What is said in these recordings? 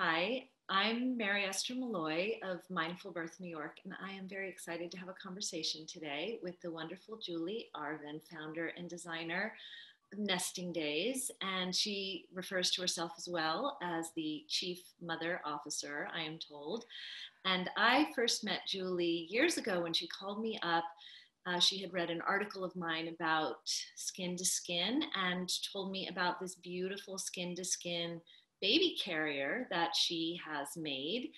Hi, I'm Mary Esther Malloy of Mindful Birth New York, and I am very excited to have a conversation today with the wonderful Julie Arvan, founder and designer of Nesting Days. And she refers to herself as well as the Chief Mother Officer, I am told. And I first met Julie years ago when she called me up. Uh, she had read an article of mine about skin to skin and told me about this beautiful skin to skin baby carrier that she has made.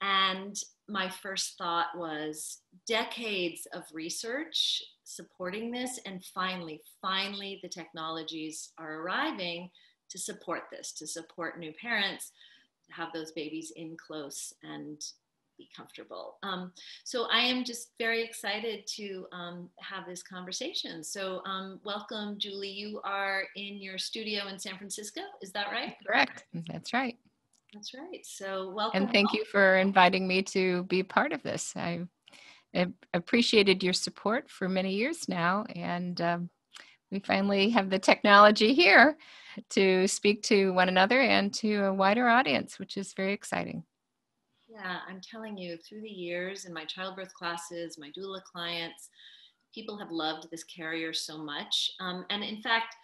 And my first thought was decades of research supporting this. And finally, finally, the technologies are arriving to support this, to support new parents, to have those babies in close and be comfortable. Um, so I am just very excited to um, have this conversation. So um, welcome, Julie. You are in your studio in San Francisco. Is that right? Correct. That's right. That's right. So welcome. And thank you for inviting me to be part of this. I appreciated your support for many years now, and um, we finally have the technology here to speak to one another and to a wider audience, which is very exciting. Yeah, I'm telling you, through the years in my childbirth classes, my doula clients, people have loved this carrier so much. Um, and in fact,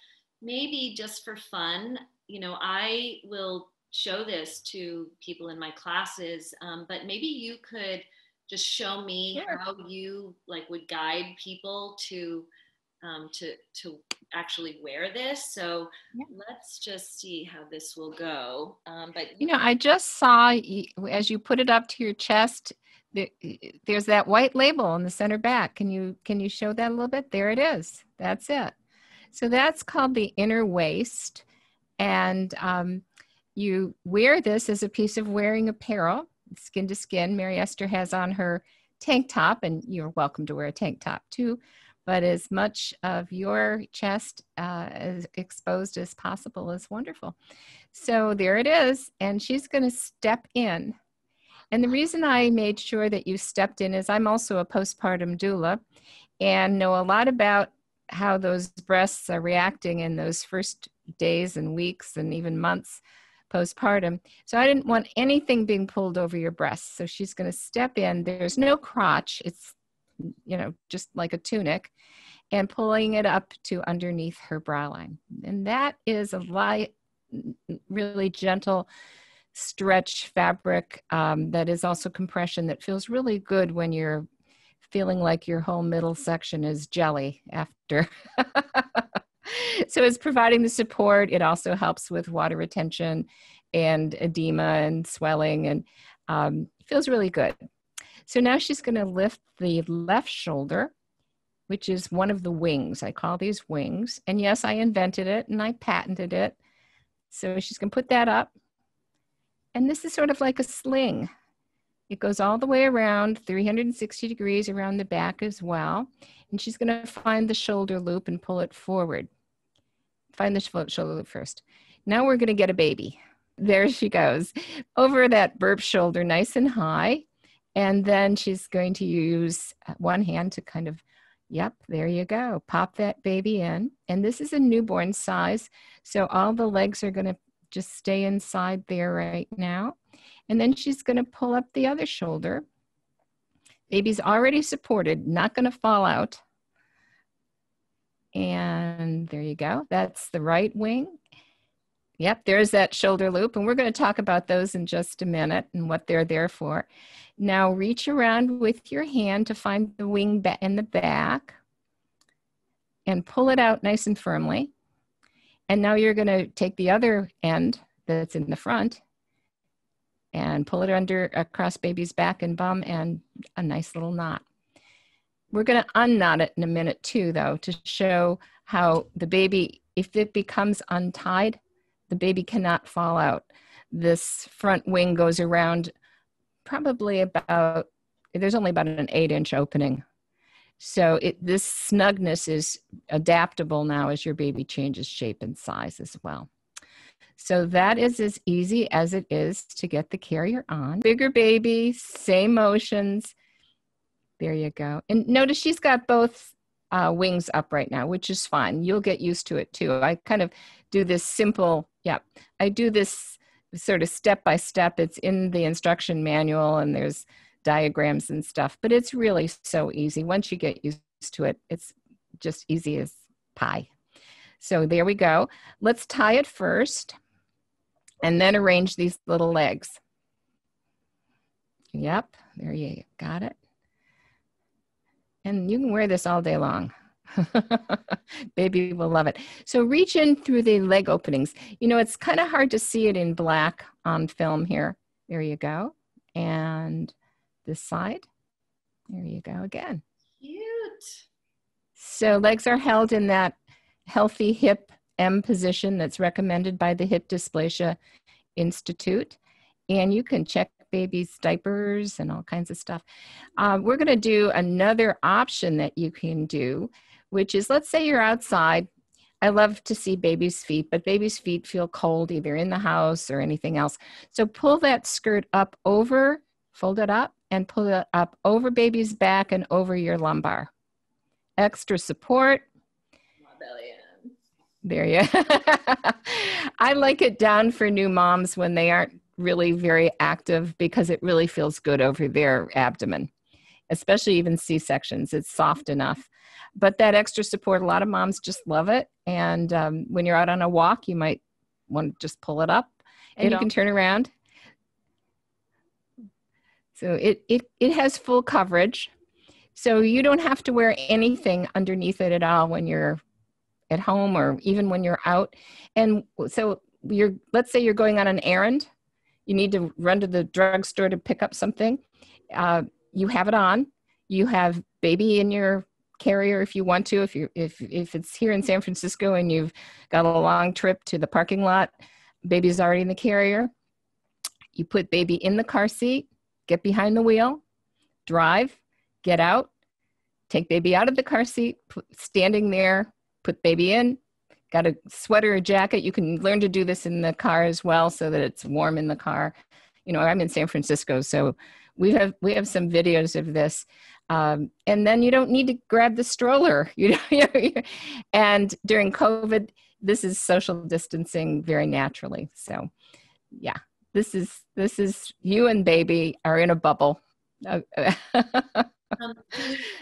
maybe just for fun, you know, I will show this to people in my classes, um, but maybe you could just show me sure. how you like would guide people to um, to to actually wear this. So yeah. let's just see how this will go. Um, but you know, I just saw as you put it up to your chest. there's that white label in the center back. Can you can you show that a little bit? There it is. That's it. So that's called the inner waist, and um, you wear this as a piece of wearing apparel, skin to skin. Mary Esther has on her tank top, and you're welcome to wear a tank top too but as much of your chest uh, as exposed as possible is wonderful. So there it is, and she's going to step in. And the reason I made sure that you stepped in is I'm also a postpartum doula and know a lot about how those breasts are reacting in those first days and weeks and even months postpartum. So I didn't want anything being pulled over your breasts. So she's going to step in. There's no crotch. It's you know, just like a tunic, and pulling it up to underneath her bra line. And that is a light, really gentle stretch fabric um, that is also compression that feels really good when you're feeling like your whole middle section is jelly after. so it's providing the support. It also helps with water retention and edema and swelling and um, feels really good. So now she's going to lift the left shoulder, which is one of the wings. I call these wings. And yes, I invented it and I patented it. So she's going to put that up. And this is sort of like a sling. It goes all the way around 360 degrees around the back as well. And she's going to find the shoulder loop and pull it forward. Find the shoulder loop first. Now we're going to get a baby. There she goes. Over that burp shoulder, nice and high. And then she's going to use one hand to kind of, yep, there you go. Pop that baby in. And this is a newborn size. So all the legs are going to just stay inside there right now. And then she's going to pull up the other shoulder. Baby's already supported, not going to fall out. And there you go. That's the right wing. Yep, there's that shoulder loop. And we're going to talk about those in just a minute and what they're there for. Now reach around with your hand to find the wing in the back and pull it out nice and firmly. And now you're going to take the other end that's in the front and pull it under across baby's back and bum and a nice little knot. We're going to unknot it in a minute too, though, to show how the baby, if it becomes untied, the baby cannot fall out. This front wing goes around probably about there's only about an eight inch opening. So it, this snugness is adaptable now as your baby changes shape and size as well. So that is as easy as it is to get the carrier on. Bigger baby same motions. There you go. And notice she's got both uh, wings up right now which is fine. You'll get used to it too. I kind of do this simple yeah i do this sort of step by step. It's in the instruction manual and there's diagrams and stuff, but it's really so easy. Once you get used to it, it's just easy as pie. So there we go. Let's tie it first and then arrange these little legs. Yep, there you got it. And you can wear this all day long. Baby will love it. So reach in through the leg openings. You know, it's kind of hard to see it in black on film here. There you go. And this side. There you go again. Cute. So legs are held in that healthy hip M position that's recommended by the Hip Dysplasia Institute. And you can check baby's diapers and all kinds of stuff. Uh, we're going to do another option that you can do, which is let's say you're outside. I love to see baby's feet, but baby's feet feel cold either in the house or anything else. So pull that skirt up over, fold it up, and pull it up over baby's back and over your lumbar. Extra support. There you. I like it down for new moms when they aren't really very active because it really feels good over their abdomen, especially even C sections. It's soft enough. But that extra support, a lot of moms just love it. And um, when you're out on a walk, you might want to just pull it up and you, you can turn around. So it, it, it has full coverage. So you don't have to wear anything underneath it at all when you're at home or even when you're out. And so you're, let's say you're going on an errand you need to run to the drugstore to pick up something, uh, you have it on. You have baby in your carrier if you want to. If you if if it's here in San Francisco and you've got a long trip to the parking lot, baby's already in the carrier. You put baby in the car seat, get behind the wheel, drive, get out, take baby out of the car seat, put, standing there, put baby in, got a sweater or jacket, you can learn to do this in the car as well so that it's warm in the car. You know, I'm in San Francisco, so we have we have some videos of this. Um, and then you don't need to grab the stroller, you know. and during COVID, this is social distancing very naturally. So, yeah, this is this is you and baby are in a bubble. Um,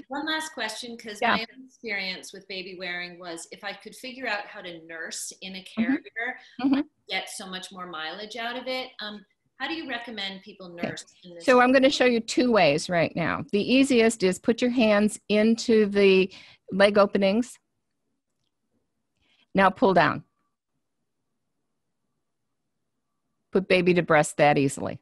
one last question, because yeah. my experience with baby wearing was if I could figure out how to nurse in a mm-hmm. carrier, mm-hmm. get so much more mileage out of it. Um, how do you recommend people nurse? so I'm going to show you two ways right now. The easiest is put your hands into the leg openings. Now pull down. Put baby to breast that easily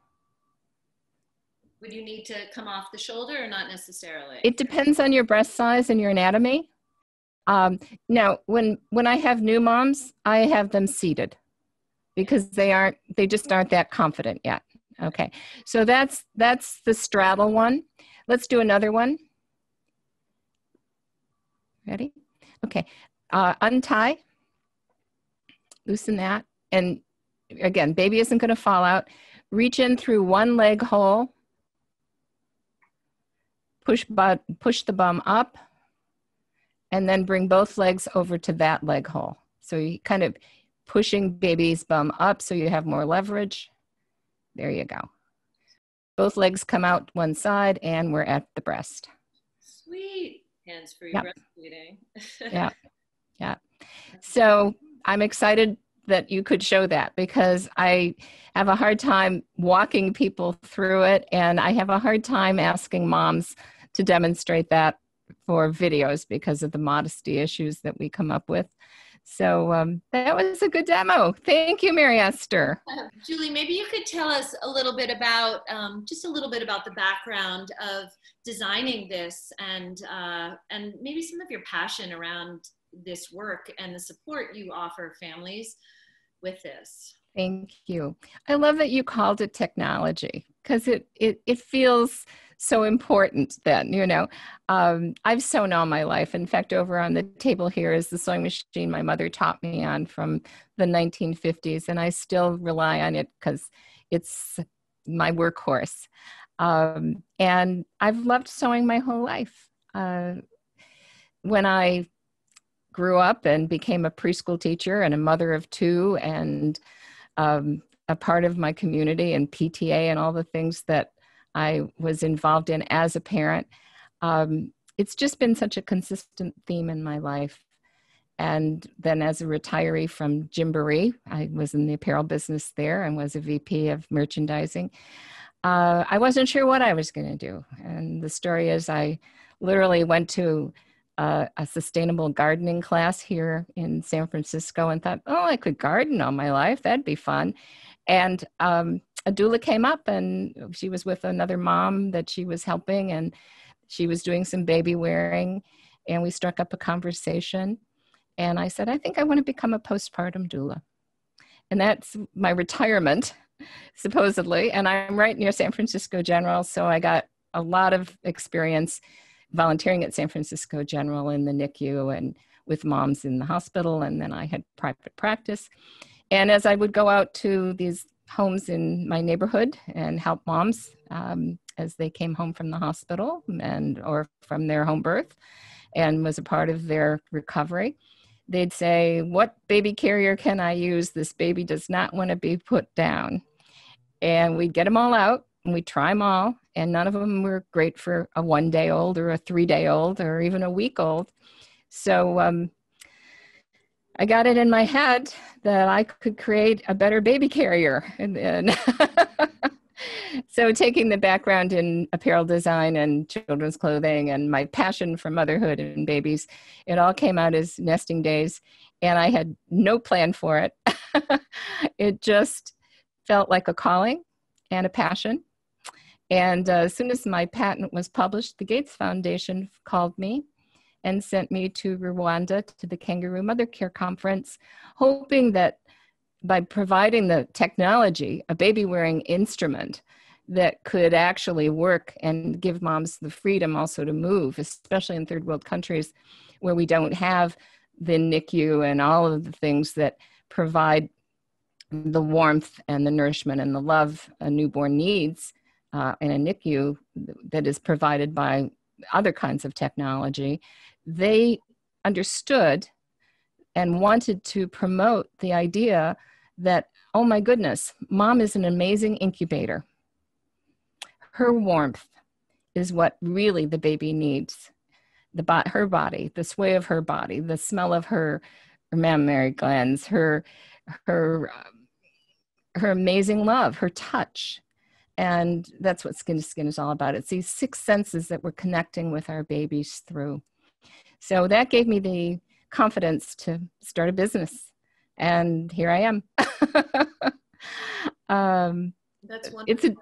would you need to come off the shoulder or not necessarily? It depends on your breast size and your anatomy. Um, now, when when I have new moms, I have them seated because they aren't they just aren't that confident yet. Okay, so that's that's the straddle one. Let's do another one. Ready? Okay, uh, untie, loosen that, and again, baby isn't going to fall out. Reach in through one leg hole push, but, push the bum up, and then bring both legs over to that leg hole. So you kind of pushing baby's bum up so you have more leverage. There you go. Both legs come out one side and we're at the breast. Sweet. Hands free yep. breastfeeding. yeah. Yeah. So I'm excited that you could show that because I have a hard time walking people through it and I have a hard time asking moms to demonstrate that for videos because of the modesty issues that we come up with. So um, that was a good demo. Thank you, Mary Esther. Uh, Julie, maybe you could tell us a little bit about, um, just a little bit about the background of designing this and, uh, and maybe some of your passion around this work and the support you offer families with this. Thank you. I love that you called it technology because it, it, it feels so important then, you know. Um, I've sewn all my life. In fact, over on the table here is the sewing machine my mother taught me on from the 1950s, and I still rely on it because it's my workhorse. Um, and I've loved sewing my whole life. Uh, when I grew up and became a preschool teacher and a mother of two and um, a part of my community and PTA and all the things that I was involved in as a parent. Um, it's just been such a consistent theme in my life. And then, as a retiree from Gymboree, I was in the apparel business there and was a VP of merchandising. Uh, I wasn't sure what I was going to do. And the story is, I literally went to a, a, sustainable gardening class here in San Francisco and thought, oh, I could garden all my life. That'd be fun. And um, a doula came up and she was with another mom that she was helping and she was doing some baby wearing. And we struck up a conversation. And I said, I think I want to become a postpartum doula. And that's my retirement, supposedly. And I'm right near San Francisco General. So I got a lot of experience volunteering at San Francisco General in the NICU and with moms in the hospital. And then I had private practice. And as I would go out to these homes in my neighborhood and help moms um, as they came home from the hospital and or from their home birth and was a part of their recovery. They'd say what baby carrier can i use? This baby does not want to be put down. And we'd get them all out and we'd try them all and none of them were great for a one day old or a three day old or even a week old. So um, I got it in my head that I could create a better baby carrier. And then so taking the background in apparel design and children's clothing and my passion for motherhood and babies, it all came out as nesting days. And I had no plan for it. it just felt like a calling and a passion. And uh, as soon as my patent was published, the Gates Foundation called me and sent me to Rwanda to the Kangaroo Mother Care Conference, hoping that by providing the technology, a baby wearing instrument that could actually work and give moms the freedom also to move, especially in third world countries where we don't have the NICU and all of the things that provide the warmth and the nourishment and the love a newborn needs uh, in a NICU that is provided by other kinds of technology they understood and wanted to promote the idea that, oh my goodness, mom is an amazing incubator. Her warmth is what really the baby needs. The bo- her body, the sway of her body, the smell of her, her mammary glands, her her her amazing love, her touch. And that's what skin to skin is all about. It's these six senses that we're connecting with our babies through. So that gave me the confidence to start a business. And here I am. um, That's wonderful. It's a,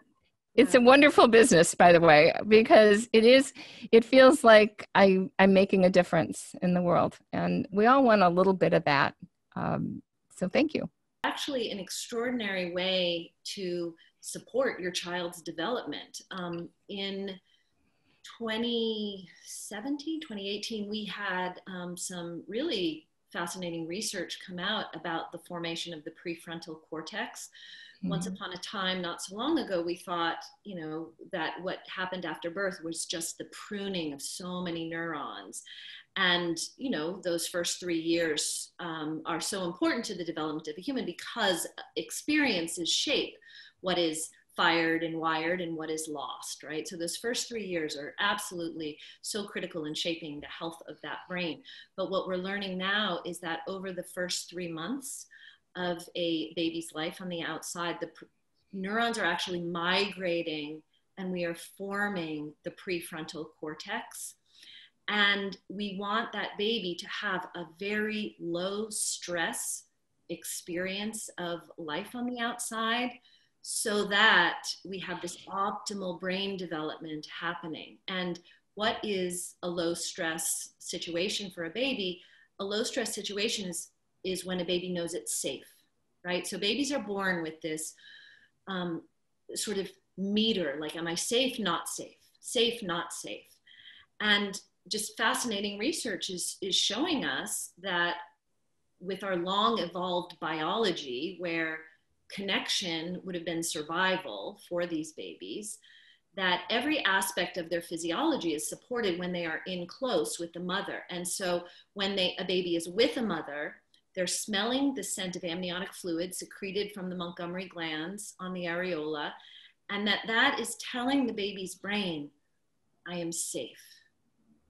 it's a wonderful business, by the way, because it is, it feels like I, I'm making a difference in the world. And we all want a little bit of that. Um, so thank you. Actually, an extraordinary way to support your child's development. Um, in 2017, 2018, we had um, some really fascinating research come out about the formation of the prefrontal cortex. Mm-hmm. Once upon a time, not so long ago, we thought, you know, that what happened after birth was just the pruning of so many neurons. And, you know, those first three years um, are so important to the development of a human because experiences shape what is fired and wired and what is lost, right? So those first three years are absolutely so critical in shaping the health of that brain. But what we're learning now is that over the first three months of a baby's life on the outside, the neurons are actually migrating and we are forming the prefrontal cortex. And we want that baby to have a very low stress experience of life on the outside so that we have this optimal brain development happening. And what is a low stress situation for a baby? A low stress situation is, is when a baby knows it's safe, right? So babies are born with this um, sort of meter like, am I safe, not safe, safe, not safe. And just fascinating research is, is showing us that with our long evolved biology, where connection would have been survival for these babies that every aspect of their physiology is supported when they are in close with the mother and so when they a baby is with a mother they're smelling the scent of amniotic fluid secreted from the Montgomery glands on the areola, and that that is telling the baby's brain, I am safe.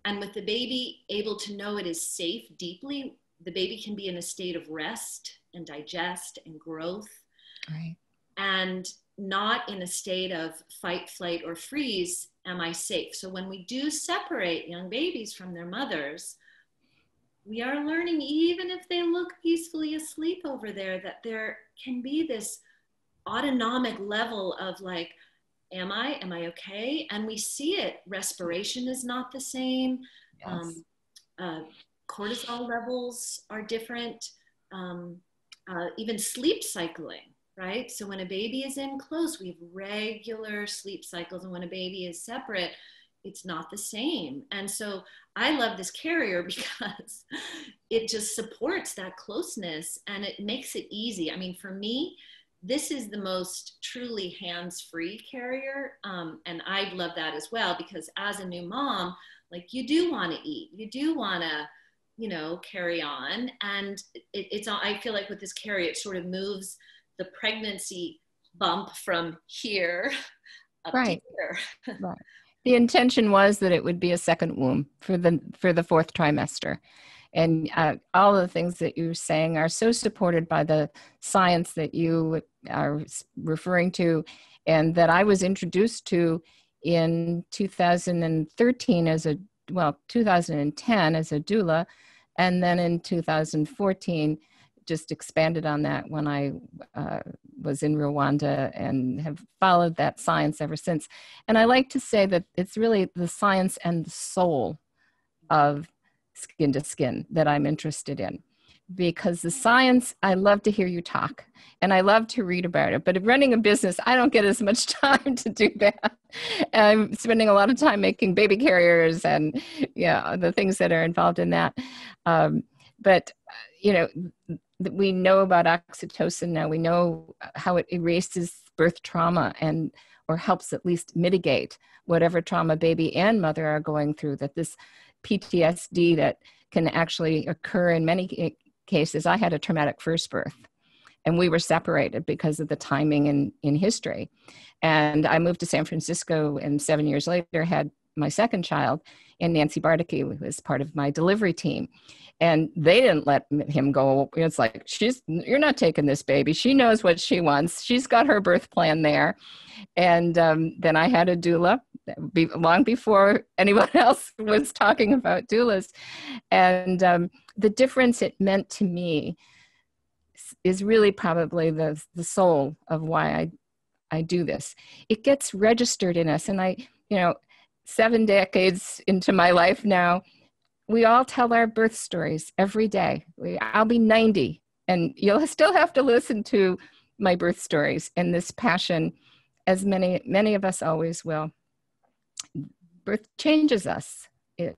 And with the baby able to know it is safe deeply, the baby can be in a state of rest and digest and growth. Right. And not in a state of fight, flight, or freeze, am I safe? So when we do separate young babies from their mothers, we are learning, even if they look peacefully asleep over there, that there can be this autonomic level of like, am I? Am I okay? And we see it. Respiration is not the same. Yes. Um, uh, cortisol levels are different. Um, uh, even sleep cycling, right? So when a baby is in close, we have regular sleep cycles, and when a baby is separate, it's not the same. And so I love this carrier because it just supports that closeness and it makes it easy. I mean, for me, this is the most truly hands free carrier. Um, and I love that as well because as a new mom, like you do want to eat, you do want to, you know, carry on. And it, it's, I feel like with this carrier, it sort of moves the pregnancy bump from here up right. to here. right the intention was that it would be a second womb for the for the fourth trimester and uh, all the things that you're saying are so supported by the science that you are referring to and that i was introduced to in 2013 as a well 2010 as a doula and then in 2014 just expanded on that when I uh, was in Rwanda and have followed that science ever since. And I like to say that it's really the science and the soul of skin to skin that I'm interested in. Because the science, I love to hear you talk and I love to read about it. But running a business, I don't get as much time to do that. I'm spending a lot of time making baby carriers and yeah, the things that are involved in that. Um, but you know, we know about oxytocin now. We know uh, how it erases birth trauma and or helps at least mitigate whatever trauma baby and mother are going through. That this PTSD that can actually occur in many cases. I had a traumatic first birth, and we were separated because of the timing in in history. And I moved to San Francisco, and seven years later had my second child, and Nancy Bardacke was part of my delivery team. And they didn't let him go. It's like she's you're not taking this baby. She knows what she wants. She's got her birth plan there. And um, then i had a doula be, long before anyone else was talking about doulas. And um, the difference it meant to me is really probably the the soul of why i i do this. It gets registered in us. And i you know seven decades into my life now we all tell our birth stories every day. We, I'll be 90 and you'll still have to listen to my birth stories and this passion as many many of us always will. Birth changes us. It,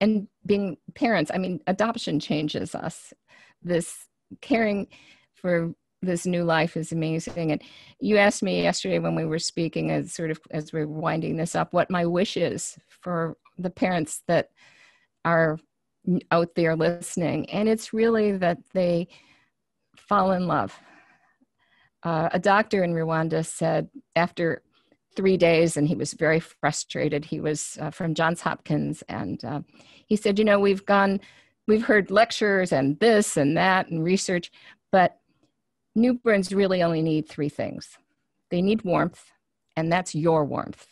and being parents i mean adoption changes us. This caring for this new life is amazing and you asked me yesterday when we were speaking as sort of as we are winding this up what my wish is for the parents that are out there listening. And it's really that they fall in love. Uh, a doctor in Rwanda said after three days, and he was very frustrated. He was uh, from Johns Hopkins, and uh, he said, You know, we've gone, we've heard lectures and this and that and research, but newborns really only need three things they need warmth, and that's your warmth.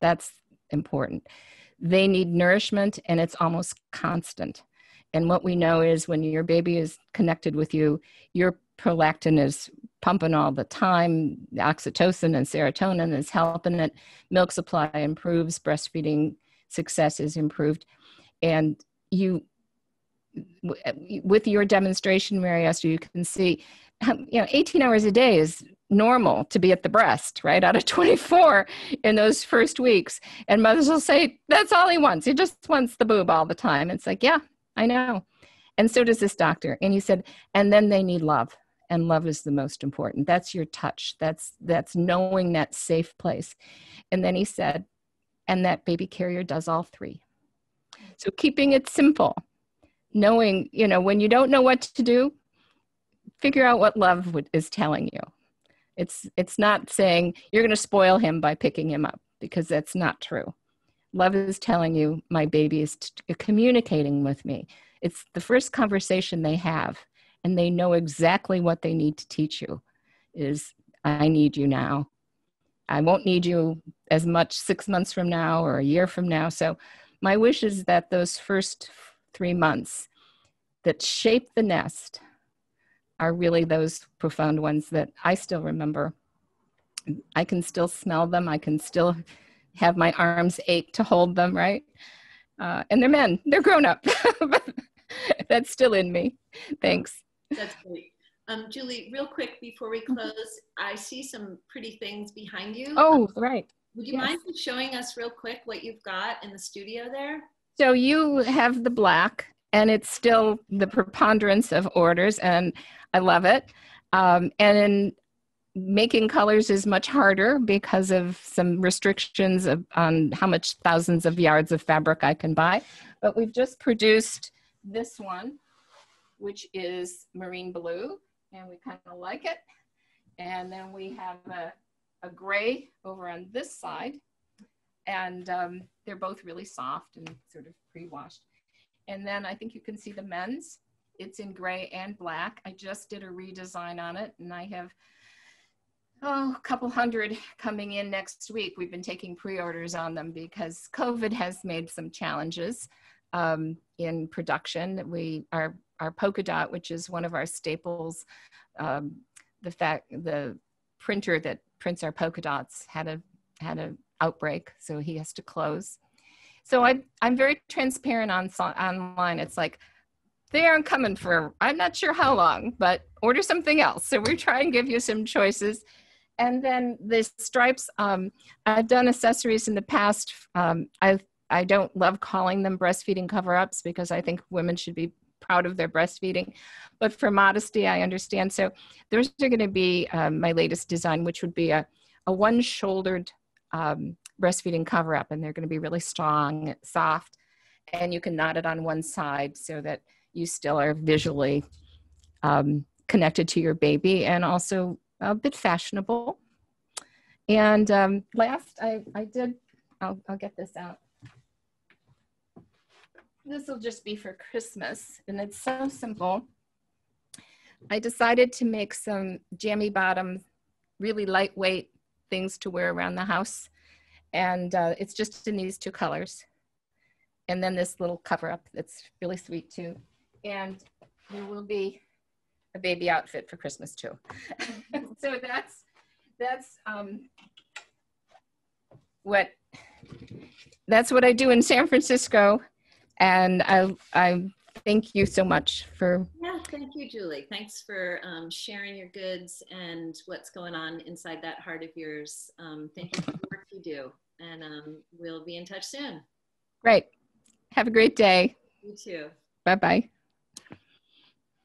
That's important. They need nourishment and it's almost constant. And what we know is when your baby is connected with you, your prolactin is pumping all the time. Oxytocin and serotonin is helping it. Milk supply improves, breastfeeding success is improved. And you, with your demonstration, Mary Esther, you can see, Um, you know, 18 hours a day is normal to be at the breast, right? Out of 24 in those first weeks. And mothers will say, that's all he wants. He just wants the boob all the time. It's like, yeah, I know. And so does this doctor. And he said, and then they need love. And love is the most important. That's your touch. That's that's knowing that safe place. And then he said, and that baby carrier does all three. So keeping it simple. knowing, you know, when you don't know what to do, figure out what love is telling you. It's it's not saying you're going to spoil him by picking him up because that's not true. Love is telling you my baby is t- communicating with me. It's the first conversation they have and they know exactly what they need to teach you is I need you now. I won't need you as much 6 months from now or a year from now. So my wish is that those first 3 months that shape the nest are really those profound ones that I still remember. I can still smell them. I can still have my arms ache to hold them, right? Uh, and they're men, they're grown up. That's still in me. Thanks. That's great. Um, Julie, real quick before we mm-hmm. close, I see some pretty things behind you. Oh, right. Would you yes. mind showing us real quick what you've got in the studio there? So you have the black, and it's still the preponderance of orders, and I love it. Um, and in making colors is much harder because of some restrictions of, on how much thousands of yards of fabric I can buy. But we've just produced this one, which is marine blue, and we kind of like it. And then we have a, a gray over on this side, and um, they're both really soft and sort of pre-washed. And then I think you can see the men's. It's in gray and black. I just did a redesign on it, and I have oh, a couple hundred coming in next week. We've been taking pre-orders on them because COVID has made some challenges um, in production. We our our polka dot, which is one of our staples, um, the fact the printer that prints our polka dots had a had an outbreak, so he has to close. So I I'm very transparent on online. It's like they aren't coming for I'm not sure how long, but order something else. So we try and give you some choices. And then the stripes, um, I've done accessories in the past. Um, I I don't love calling them breastfeeding cover-ups because I think women should be proud of their breastfeeding. But for modesty, I understand. So those are going to be um, my latest design, which would be a, a one-shouldered um, breastfeeding cover-up, and they're going to be really strong, soft, and you can knot it on one side so that you still are visually um, connected to your baby and also a bit fashionable. And um, last, I, I did, I'll, I'll get this out. This will just be for Christmas, and it's so simple. I decided to make some jammy bottom, really lightweight things to wear around the house. And uh, it's just in these two colors. And then this little cover up that's really sweet too. And there will be a baby outfit for Christmas too. so that's that's um, what that's what I do in San Francisco, and I I thank you so much for. Yeah, thank you, Julie. Thanks for um, sharing your goods and what's going on inside that heart of yours. Um, thank you you do, and um, we'll be in touch soon. Great. Have a great day. You too. Bye bye.